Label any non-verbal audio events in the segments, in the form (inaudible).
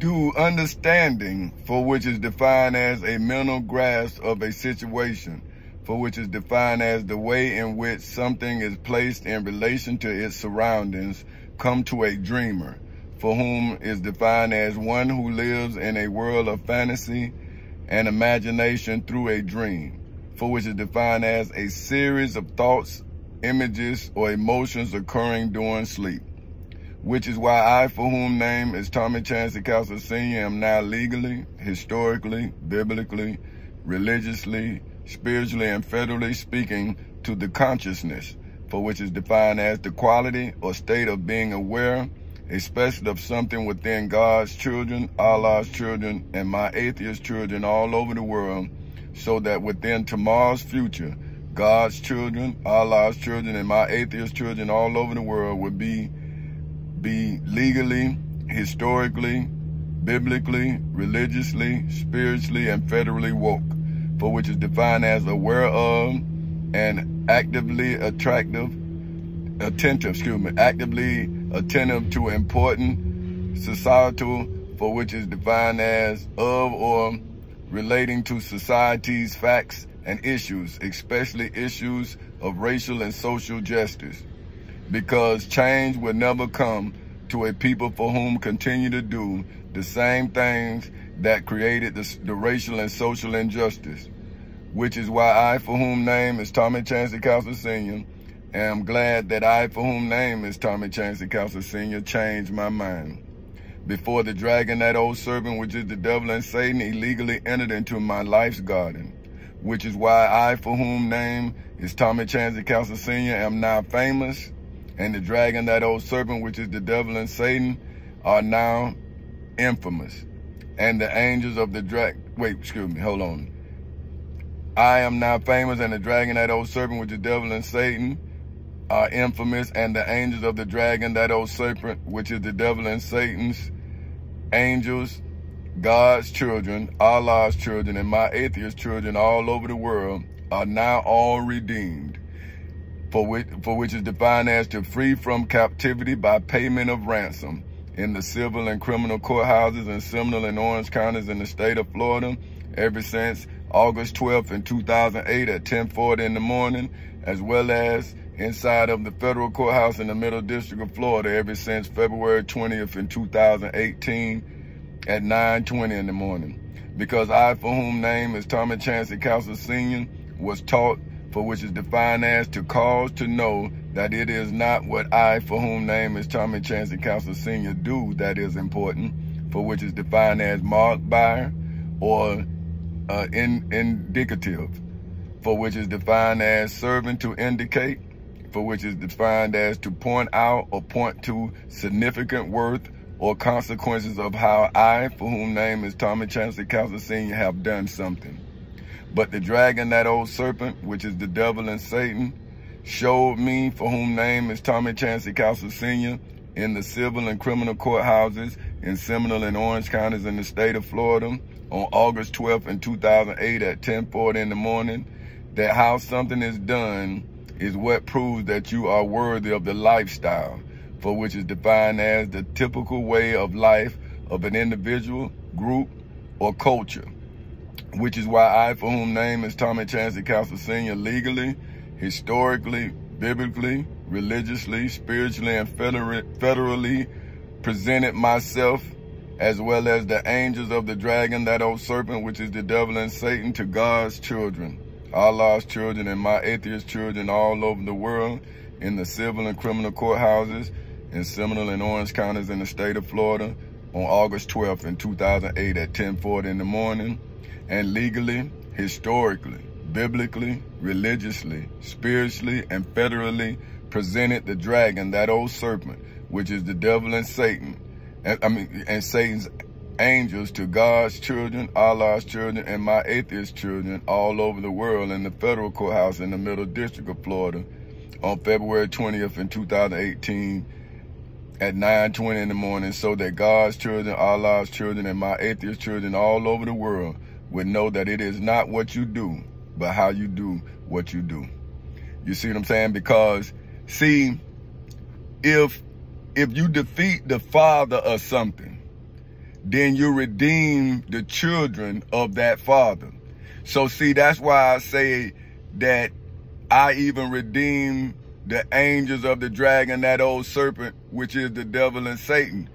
do understanding for which is defined as a mental grasp of a situation for which is defined as the way in which something is placed in relation to its surroundings come to a dreamer for whom is defined as one who lives in a world of fantasy and imagination through a dream for which is defined as a series of thoughts images or emotions occurring during sleep which is why I, for whom name is Tommy Chanci Castle Sr., am now legally, historically, biblically, religiously, spiritually, and federally speaking to the consciousness, for which is defined as the quality or state of being aware, especially of something within God's children, Allah's children, and my atheist children all over the world, so that within tomorrow's future, God's children, Allah's children, and my atheist children all over the world would be be legally, historically, biblically, religiously, spiritually, and federally woke, for which is defined as aware of and actively attractive, attentive, excuse me, actively attentive to important societal, for which is defined as of or relating to society's facts and issues, especially issues of racial and social justice. Because change will never come to a people for whom continue to do the same things that created the, the racial and social injustice, which is why I, for whom name is Tommy Chanci Castle Sr., am glad that I, for whom name is Tommy Chanci Castle Sr., changed my mind. Before the dragon, that old serpent, which is the devil and Satan, illegally entered into my life's garden, which is why I, for whom name is Tommy Chancey Castle Sr., am now famous, and the dragon, that old serpent, which is the devil and Satan, are now infamous. And the angels of the dragon, wait, excuse me, hold on. I am now famous, and the dragon, that old serpent, which is the devil and Satan, are infamous, and the angels of the dragon, that old serpent, which is the devil and Satan's angels, God's children, Allah's children, and my atheist children all over the world are now all redeemed for which, for which is defined as to free from captivity by payment of ransom in the civil and criminal courthouses in Seminole and Orange counties in the state of Florida ever since August 12th in 2008 at 1040 in the morning, as well as inside of the federal courthouse in the middle district of Florida ever since February 20th in 2018 at 920 in the morning. Because I, for whom name is Tommy Chanci Castle Sr., was taught for which is defined as to cause to know that it is not what I, for whom name is Tommy Chanci Castle Sr., do that is important, for which is defined as marked by or uh, in, indicative, for which is defined as serving to indicate, for which is defined as to point out or point to significant worth or consequences of how I, for whom name is Tommy Chanci Castle Sr., have done something. But the dragon, that old serpent, which is the devil and Satan, showed me for whom name is Tommy Chanci Castle Sr. in the civil and criminal courthouses in Seminole and Orange counties in the state of Florida on August 12th in 2008 at 1040 in the morning that how something is done is what proves that you are worthy of the lifestyle for which is defined as the typical way of life of an individual, group, or culture which is why I, for whom name is Tommy Chanci Castle Sr., legally, historically, biblically, religiously, spiritually, and federally presented myself as well as the angels of the dragon, that old serpent, which is the devil and Satan, to God's children, Allah's children, and my atheist children all over the world in the civil and criminal courthouses in Seminole and Orange counties in the state of Florida on August 12th in 2008 at 1040 in the morning and legally, historically, biblically, religiously, spiritually, and federally presented the dragon, that old serpent, which is the devil and Satan, and, I mean, and Satan's angels to God's children, Allah's children, and my atheist children all over the world in the federal courthouse in the Middle District of Florida on February 20th in 2018 at 9.20 in the morning so that God's children, Allah's children, and my atheist children all over the world would know that it is not what you do, but how you do what you do. You see what I'm saying? Because, see, if if you defeat the father of something, then you redeem the children of that father. So see, that's why I say that I even redeem the angels of the dragon, that old serpent, which is the devil and Satan,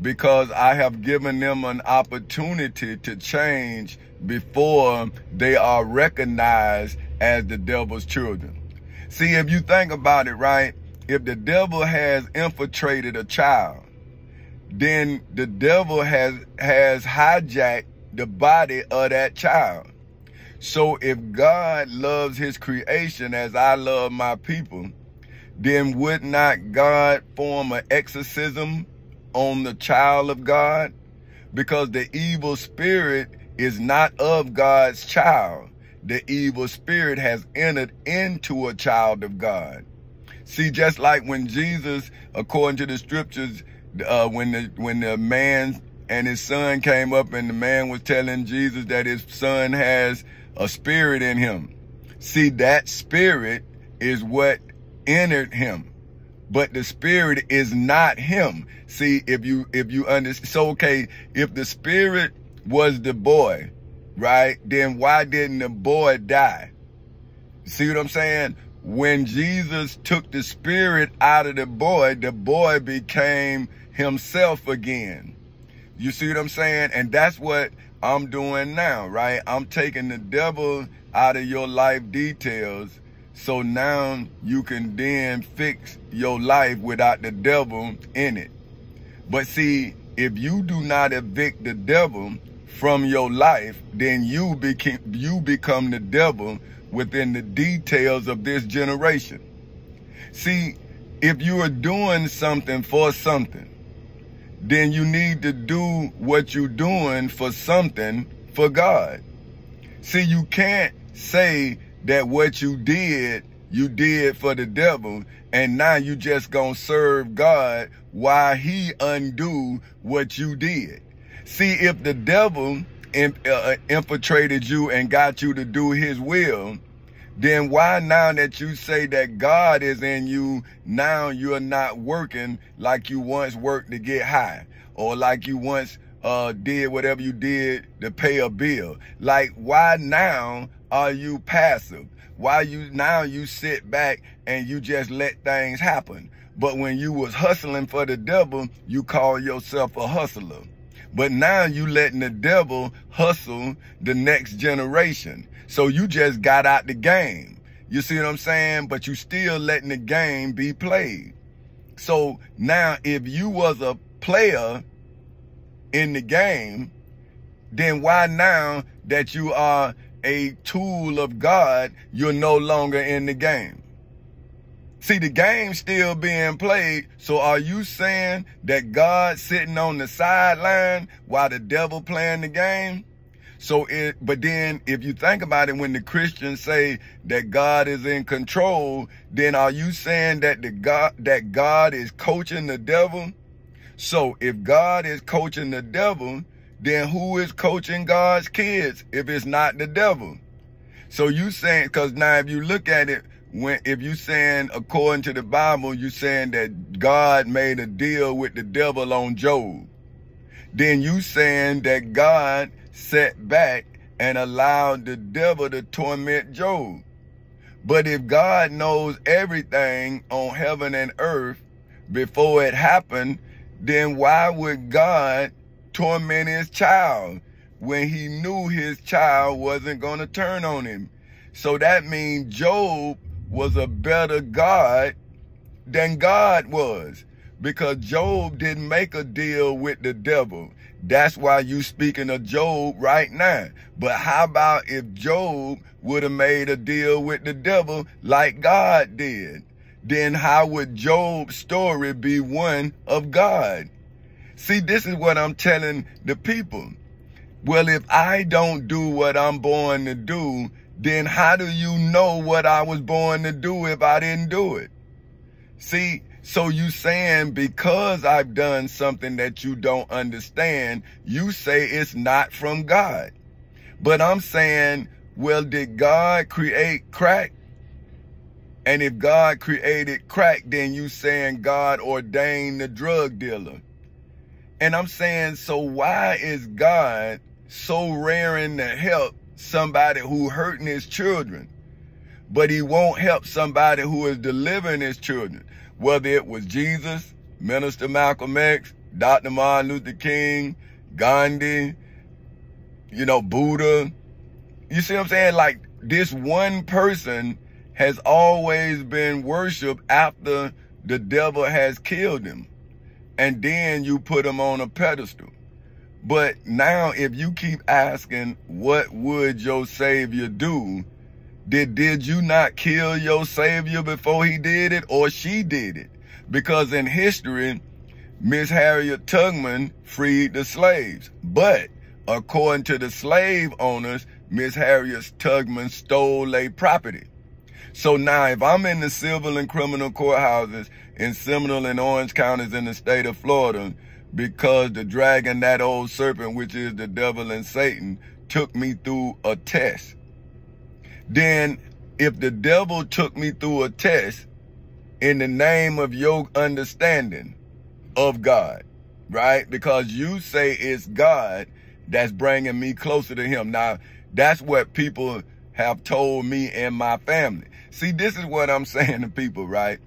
because I have given them an opportunity to change before they are recognized as the devil's children. See, if you think about it, right, if the devil has infiltrated a child, then the devil has has hijacked the body of that child. So if God loves his creation as I love my people, then would not God form an exorcism on the child of God? Because the evil spirit is not of God's child. The evil spirit has entered into a child of God. See, just like when Jesus, according to the scriptures, uh, when the when the man and his son came up and the man was telling Jesus that his son has a spirit in him. See, that spirit is what entered him. But the spirit is not him. See, if you if you understand so okay, if the spirit was the boy, right? Then why didn't the boy die? See what I'm saying? When Jesus took the spirit out of the boy, the boy became himself again. You see what I'm saying? And that's what I'm doing now, right? I'm taking the devil out of your life details so now you can then fix your life without the devil in it. But see, if you do not evict the devil from your life, then you become, you become the devil within the details of this generation. See, if you are doing something for something, then you need to do what you're doing for something for God. See, you can't say that what you did, you did for the devil, and now you just gonna serve God while he undo what you did. See, if the devil uh, infiltrated you and got you to do his will, then why now that you say that God is in you, now you're not working like you once worked to get high or like you once uh, did whatever you did to pay a bill. Like why now are you passive? Why you now you sit back and you just let things happen? But when you was hustling for the devil, you call yourself a hustler. But now you letting the devil hustle the next generation. So you just got out the game. You see what I'm saying? But you still letting the game be played. So now if you was a player in the game, then why now that you are a tool of God, you're no longer in the game? See, the game's still being played. So are you saying that God's sitting on the sideline while the devil playing the game? So it, but then if you think about it, when the Christians say that God is in control, then are you saying that the God, that God is coaching the devil? So if God is coaching the devil, then who is coaching God's kids if it's not the devil? So you saying, cause now if you look at it, when if you saying according to the Bible, you saying that God made a deal with the devil on Job, then you saying that God sat back and allowed the devil to torment Job. But if God knows everything on heaven and earth before it happened, then why would God torment his child when he knew his child wasn't going to turn on him? So that means Job was a better God than God was because Job didn't make a deal with the devil. That's why you speaking of Job right now. But how about if Job would have made a deal with the devil like God did? then how would Job's story be one of God? See, this is what I'm telling the people. Well, if I don't do what I'm born to do, then how do you know what I was born to do if I didn't do it? See, so you saying because I've done something that you don't understand, you say it's not from God. But I'm saying, well, did God create crack? And if God created crack, then you saying God ordained the drug dealer. And I'm saying, so why is God so raring to help somebody who hurting his children, but he won't help somebody who is delivering his children? Whether it was Jesus, Minister Malcolm X, Dr. Martin Luther King, Gandhi, you know, Buddha. You see what I'm saying? Like this one person has always been worshiped after the devil has killed him. And then you put them on a pedestal. But now if you keep asking, what would your savior do? Did, did you not kill your savior before he did it or she did it? Because in history, Miss Harriet Tubman freed the slaves. But according to the slave owners, Miss Harriet Tubman stole their property. So now if I'm in the civil and criminal courthouses in Seminole and Orange counties in the state of Florida, because the dragon, that old serpent, which is the devil and Satan, took me through a test. Then if the devil took me through a test in the name of your understanding of God, right? Because you say it's God that's bringing me closer to him. Now, that's what people have told me and my family. See, this is what I'm (laughs) saying to people, right?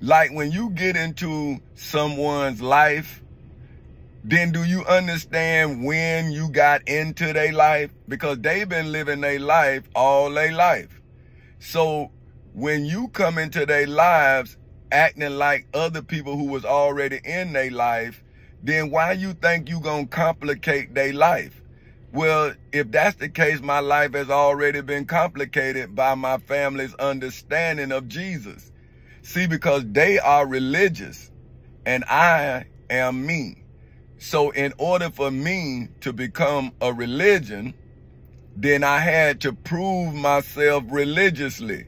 Like when you get into someone's life, then do you understand when you got into their life? Because they've been living their life all their life. So when you come into their lives acting like other people who was already in their life, then why you think you gonna complicate their life? Well, if that's the case, my life has already been complicated by my family's understanding of Jesus. See, because they are religious and I am me. So in order for me to become a religion, then I had to prove myself religiously.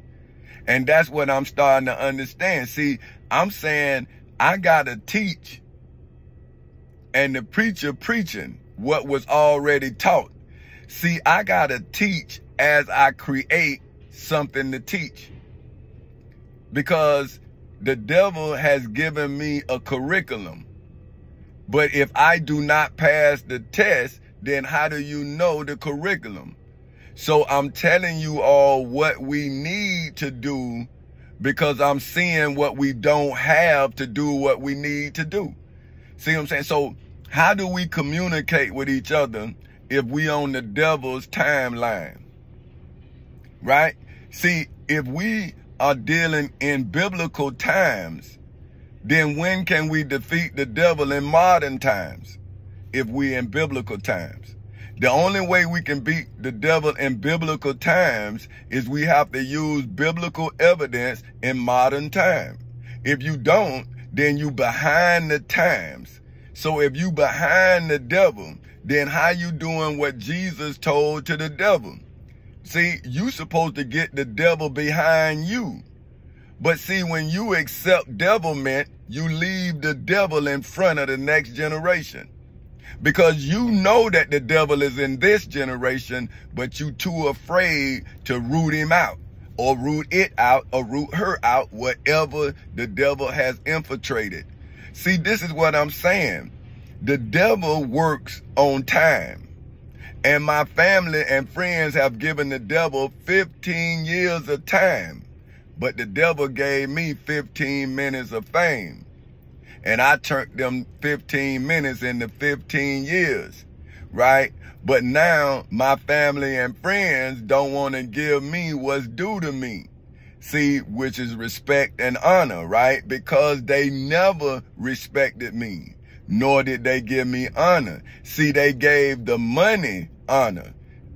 And that's what I'm starting to understand. See, I'm saying I got to teach and the preacher preaching what was already taught. See, I got to teach as I create something to teach. Because the devil has given me a curriculum. But if I do not pass the test, then how do you know the curriculum? So I'm telling you all what we need to do because I'm seeing what we don't have to do what we need to do. See what I'm saying? So how do we communicate with each other if we on the devil's timeline? Right? See, if we are dealing in biblical times, then when can we defeat the devil in modern times? If we in biblical times. The only way we can beat the devil in biblical times is we have to use biblical evidence in modern time. If you don't, then you behind the times. So if you behind the devil, then how you doing what Jesus told to the devil? See, you supposed to get the devil behind you. But see, when you accept devilment, you leave the devil in front of the next generation. Because you know that the devil is in this generation, but you too afraid to root him out or root it out or root her out, whatever the devil has infiltrated. See, this is what I'm saying. The devil works on time. And my family and friends have given the devil 15 years of time. But the devil gave me 15 minutes of fame. And I turned them 15 minutes into 15 years, right? But now my family and friends don't want to give me what's due to me. See, which is respect and honor, right? Because they never respected me, nor did they give me honor. See, they gave the money honor.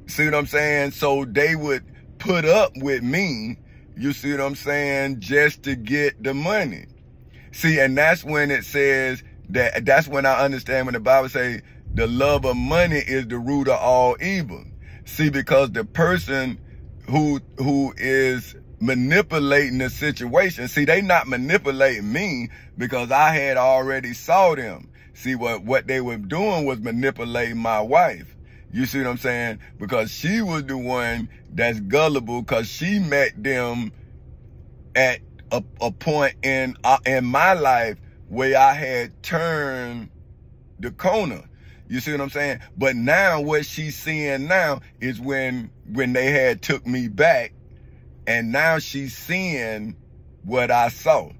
See what I'm saying? So they would put up with me, you see what I'm saying, just to get the money. See, and that's when it says that, that's when I understand when the Bible say the love of money is the root of all evil. See, because the person who, who is manipulating the situation. See, they not manipulating me because I had already saw them. See, what, what they were doing was manipulating my wife. You see what I'm saying? Because she was the one that's gullible because she met them at a, a point in, uh, in my life where I had turned the corner. You see what I'm saying? But now what she's seeing now is when when they had took me back and now she's seeing what I saw.